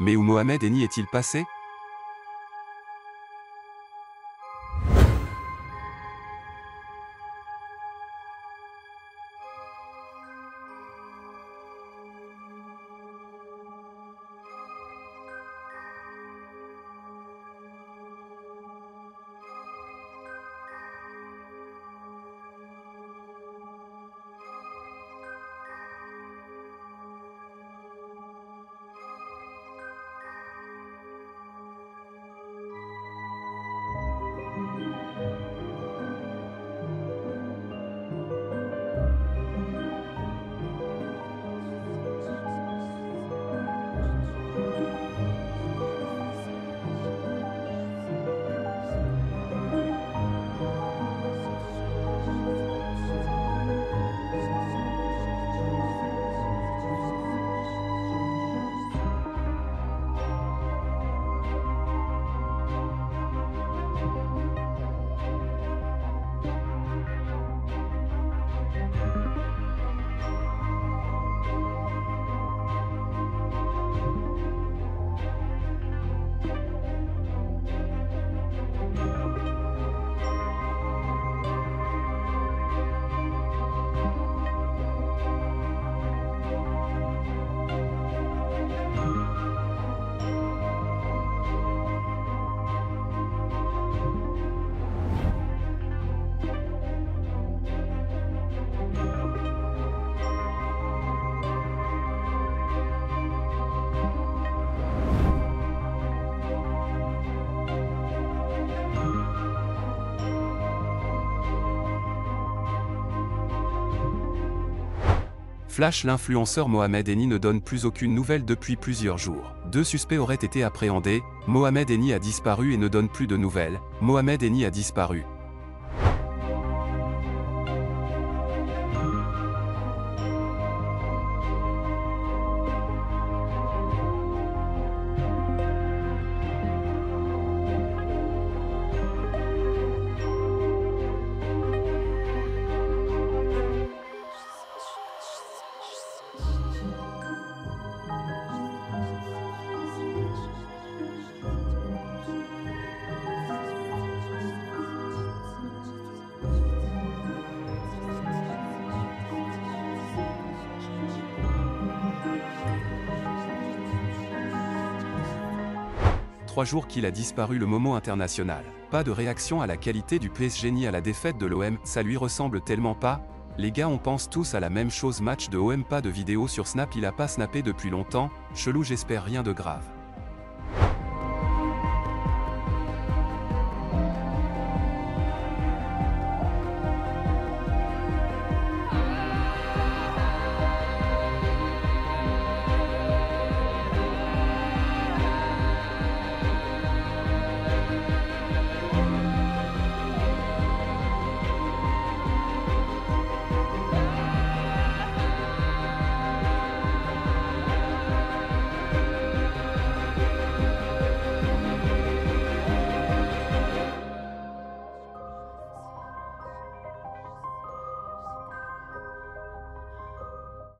Mais où Mohamed Eni est-il passé? Flash l'influenceur Mohamed Eni ne donne plus aucune nouvelle depuis plusieurs jours. Deux suspects auraient été appréhendés, Mohamed Eni a disparu et ne donne plus de nouvelles, Mohamed Eni a disparu. Trois jours qu'il a disparu le moment international. Pas de réaction à la qualité du PSG ni à la défaite de l'OM, ça lui ressemble tellement pas. Les gars on pense tous à la même chose match de OM pas de vidéo sur Snap il a pas snappé depuis longtemps, chelou j'espère rien de grave.